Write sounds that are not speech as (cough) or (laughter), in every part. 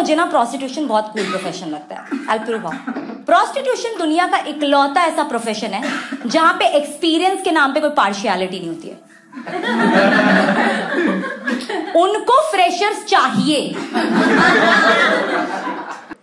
मुझे ना प्रोस्टिट्यूशन बहुत कूल प्रोफेशन लगता है। अल्प्रूवा प्रोस्टिट्यूशन दुनिया का इकलौता ऐसा प्रोफेशन है, जहाँ पे एक्सपीरियंस के नाम पे कोई पार्शियलिटी नहीं होती है। (laughs) उनको फ्रेशर्स चाहिए।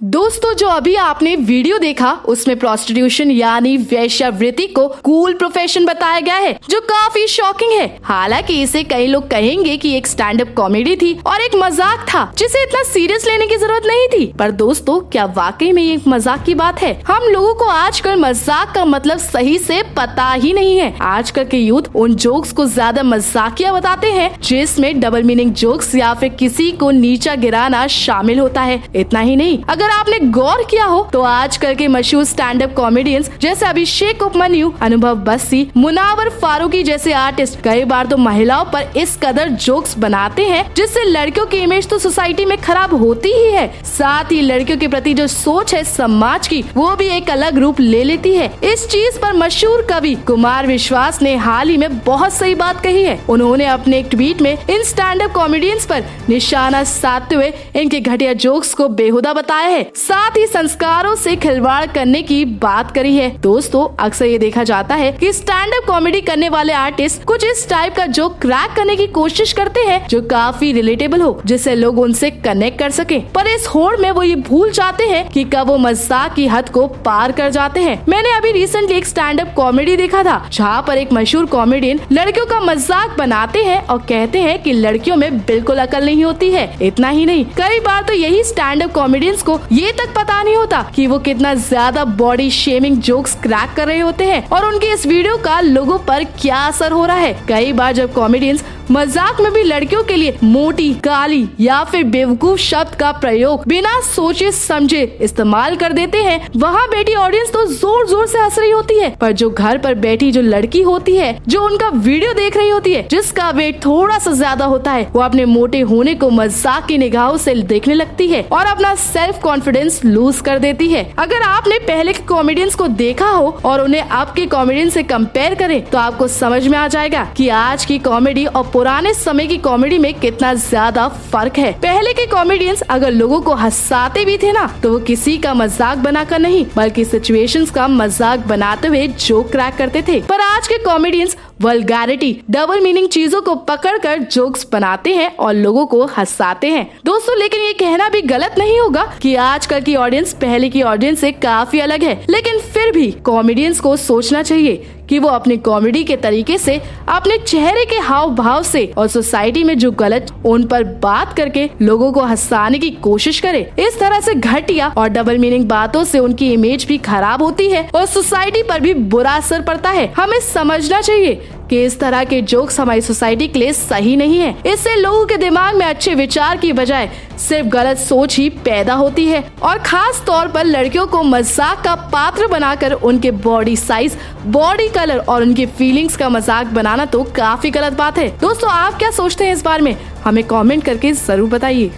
दोस्तों, जो अभी आपने वीडियो देखा, उसमें प्रोस्टिट्यूशन यानी वैश्यावृत्ति को कूल प्रोफेशन बताया गया है, जो काफ़ी शॉकिंग है। हालाँकि इसे कई लोग कहेंगे कि एक स्टैंड अप कॉमेडी थी और एक मज़ाक था, जिसे इतना सीरियस लेने की ज़रूरत नहीं थी। पर दोस्तों, क्या वाकई में ये मज़ाक की बात है? हम लोगों को आजकल मज़ाक का मतलब सही से पता ही नहीं है। आजकल के यूथ उन जोक्स को ज़्यादा मजाकिया बताते हैं, जिसमें डबल मीनिंग जोक्स या फिर किसी को नीचा गिराना शामिल होता है। इतना ही नहीं, अगर आपने गौर किया हो तो आजकल के मशहूर स्टैंड अप कॉमेडियंस जैसे अभिषेक उपमन्यु, अनुभव बस्सी, मुनावर फारूकी जैसे आर्टिस्ट कई बार तो महिलाओं पर इस कदर जोक्स बनाते हैं, जिससे लड़कियों की इमेज तो सोसाइटी में खराब होती ही है। साथ ही लड़कियों के प्रति जो सोच है समाज की, वो भी एक अलग रूप ले लेती है। इस चीज़ पर मशहूर कवि कुमार विश्वास ने हाल ही में बहुत सही बात कही है। उन्होंने अपने एक ट्वीट में इन स्टैंड अप कॉमेडियंस पर निशाना साधते हुए इनके घटिया जोक्स को बेहुदा बताया है। साथ ही संस्कारों से खिलवाड़ करने की बात करी है। दोस्तों, अक्सर ये देखा जाता है कि स्टैंड अप कॉमेडी करने वाले आर्टिस्ट कुछ इस टाइप का जोक क्रैक करने की कोशिश करते हैं, जो काफ़ी रिलेटेबल हो, जिससे लोग उनसे कनेक्ट कर सके। पर इस होड़ में वो ये भूल जाते हैं कि कब वो मज़ाक की हद को पार कर जाते हैं। मैंने अभी रिसेंटली एक स्टैंड अप कॉमेडी देखा था, जहाँ पर एक मशहूर कॉमेडियन लड़कियों का मज़ाक बनाते हैं और कहते हैं कि लड़कियों में बिल्कुल अकल नहीं होती है। इतना ही नहीं, कई बार तो यही स्टैंड अप कॉमेडियंस को ये तक पता नहीं होता कि वो कितना ज़्यादा बॉडी शेमिंग जोक्स क्रैक कर रहे होते हैं और उनके इस वीडियो का लोगों पर क्या असर हो रहा है। कई बार जब कॉमेडियंस मज़ाक में भी लड़कियों के लिए मोटी, काली या फिर बेवकूफ़ शब्द का प्रयोग बिना सोचे समझे इस्तेमाल कर देते हैं। वहाँ बैठी ऑडियंस तो ज़ोर ज़ोर से हंस रही होती है, पर जो घर पर बैठी जो लड़की होती है, जो उनका वीडियो देख रही होती है, जिसका वेट थोड़ा सा ज़्यादा होता है, वो अपने मोटे होने को मज़ाक की निगाहों से देखने लगती है और अपना सेल्फ कॉन्फिडेंस लूज कर देती है। अगर आपने पहले के कॉमेडियंस को देखा हो और उन्हें आपके कॉमेडियन से कंपेयर करें तो आपको समझ में आ जाएगा कि आज की कॉमेडी और पुराने समय की कॉमेडी में कितना ज़्यादा फ़र्क है। पहले के कॉमेडियंस अगर लोगों को हंसाते भी थे ना तो वो किसी का मज़ाक बनाकर नहीं, बल्कि सिचुएशंस का मज़ाक बनाते हुए जोक क्रैक करते थे। पर आज के कॉमेडियंस वल्गैरिटी डबल मीनिंग चीज़ों को पकड़कर जोक्स बनाते हैं और लोगों को हंसाते हैं। दोस्तों, लेकिन ये कहना भी गलत नहीं होगा कि आजकल की ऑडियंस पहले की ऑडियंस से काफ़ी अलग है। लेकिन फिर भी कॉमेडियंस को सोचना चाहिए कि वो अपनी कॉमेडी के तरीके से, अपने चेहरे के हाव भाव से और सोसाइटी में जो गलत, उन पर बात करके लोगों को हंसाने की कोशिश करे। इस तरह से घटिया और डबल मीनिंग बातों से उनकी इमेज भी खराब होती है और सोसाइटी पर भी बुरा असर पड़ता है। हमें समझना चाहिए कि इस तरह के जोक्स हमारी सोसाइटी के लिए सही नहीं है। इससे लोगों के दिमाग में अच्छे विचार की बजाय सिर्फ़ गलत सोच ही पैदा होती है। और खास तौर पर लड़कियों को मज़ाक का पात्र बनाकर उनके बॉडी साइज़, बॉडी कलर और उनकी फीलिंग्स का मज़ाक बनाना तो काफ़ी गलत बात है। दोस्तों, आप क्या सोचते हैं इस बारे में? हमें कमेंट करके ज़रूर बताइए।